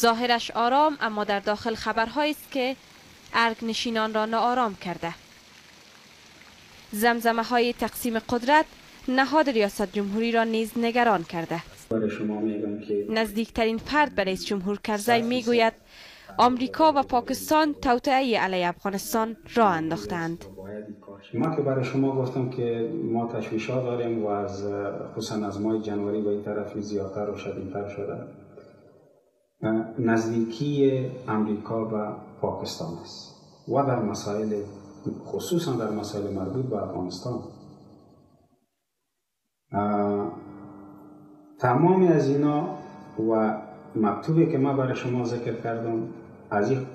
ظاهرش آرام اما در داخل خبرهایی است که ارگ نشینان را ناآرام کرده. زمزمه های تقسیم قدرت نهاد ریاست جمهوری را نیز نگران کرده. نزدیکترین فرد به رئیس جمهور کرزی می‌گوید آمریکا و پاکستان توطئه علیه افغانستان را انداختند. ما که برای شما گفتم که ما تشویشات داریم و از خصوصا از ماه جنوری به این طرف زیادتر و شدیدتر شده. نزدیکی امریکا و پاکستان است. و در مسائل خصوصا در مسائل مربوط به افغانستان. تمامی از اینا و مکتوبی که ما برای شما ذکر کردم از این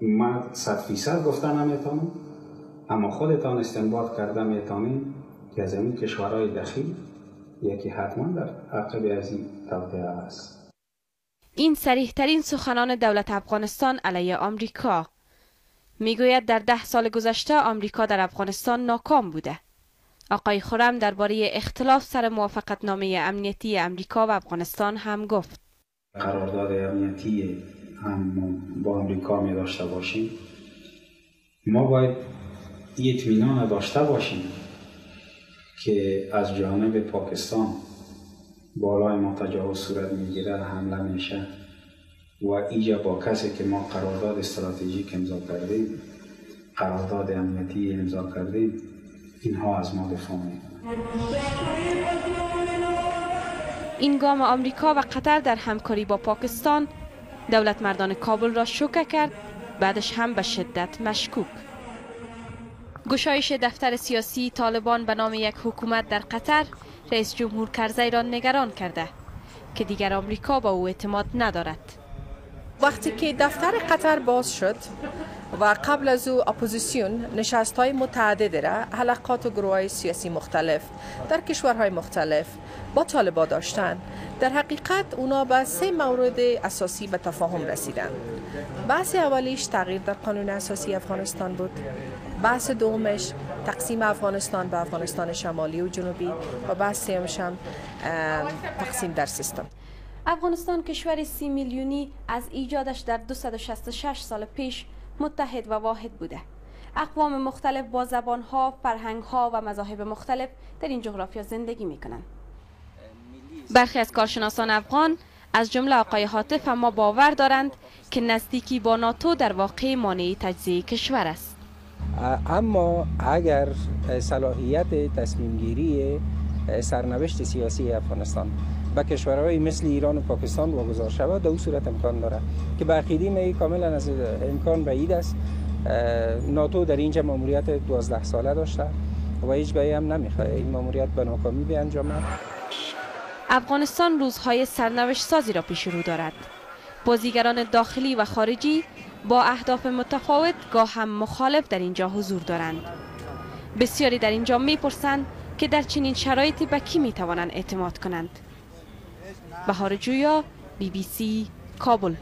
من صد فیصد گفتن نمی‌تونم اما خودتان استنباط کرده می‌تونیم که از این کشورهای دخیل یکی حتما در عقب از این توطعه است. این سریح ترین سخنان دولت افغانستان علیه آمریکا. می‌گوید در ده سال گذشته آمریکا در افغانستان ناکام بوده. آقای خورم درباره اختلاف سر موافقت نامه امنیتی امریکا و افغانستان هم گفت. قرارداد امنیتی هم با امریکا می داشته باشیم. ما باید اطمینان داشته باشیم که از جانب پاکستان بالای ما تجاوز صورت می‌گیره حمله میشه و ایجا با کسی که ما قرارداد استراتژیک امضا کردیم قرارداد امنیتی امضا کردیم اینها از ما دفاع می‌کنن این گام آمریکا و قطر در همکاری با پاکستان دولت مردان کابل را شوکه کرد بعدش هم به شدت مشکوک. گشایش دفتر سیاسی طالبان به نام یک حکومت در قطر رئیس جمهور کرزی را نگران کرده که دیگر آمریکا با او اعتماد ندارد. وقتی که دفتر قطر باز شد و قبل از او اپوزیسیون نشست های متعدد را حلقات و گروه های سیاسی مختلف در کشورهای مختلف با طالبا داشتند در حقیقت اونا به سه مورد اساسی به تفاهم رسیدن بحث اولیش تغییر در قانون اساسی افغانستان بود. بحث دومش تقسیم افغانستان به افغانستان شمالی و جنوبی و بحث سومش تقسیم در سیستم. افغانستان کشور سی میلیونی از ایجادش در 266 سال پیش متحد و واحد بوده اقوام مختلف با زبانها، فرهنگها و مذاهب مختلف در این جغرافیا زندگی می کنند. برخی از کارشناسان افغان از جمله آقای حاطف اما باور دارند که نزدیکی با ناتو در واقع مانع تجزیه کشور است اما اگر صلاحیت تصمیم گیری سرنوشت سیاسی افغانستان به کشورهای مثل ایران و پاکستان واگذار شود در صورت امکان دارد. که برخیدی می کاملا از امکان بعید است. ناتو در اینجا ماموریت 12 ساله داشته و هیچ هم نمی‌خواد این ماموریت به ناکامی بیانجامد. افغانستان روزهای سرنوشت سازی را پیش رو دارد. بازیگران داخلی و خارجی با اهداف متفاوت گاه هم مخالف در اینجا حضور دارند. بسیاری در اینجا می‌پرسند که در چنین شرایطی به کی می‌توانند اعتماد کنند. بهار جویا بی بی سی کابل.